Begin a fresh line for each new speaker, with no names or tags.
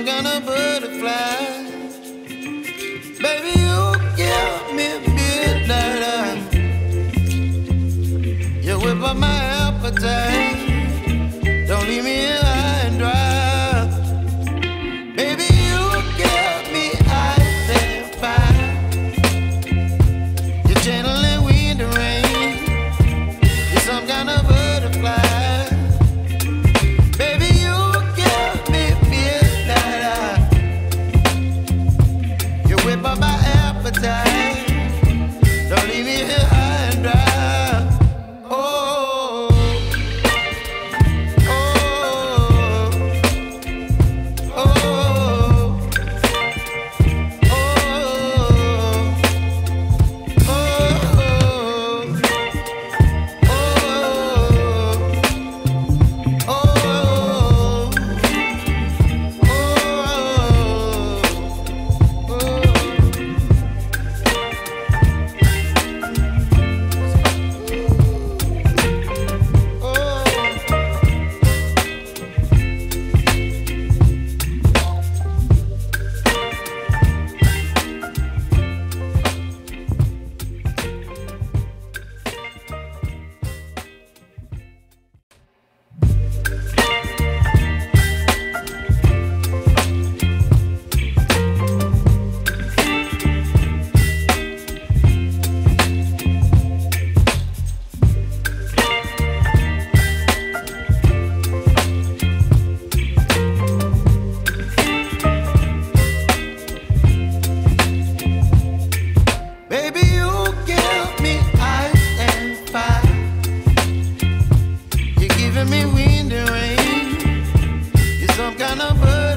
I'm gonna butterfly. Don't leave me here. me wind rain. You're some kind of bird.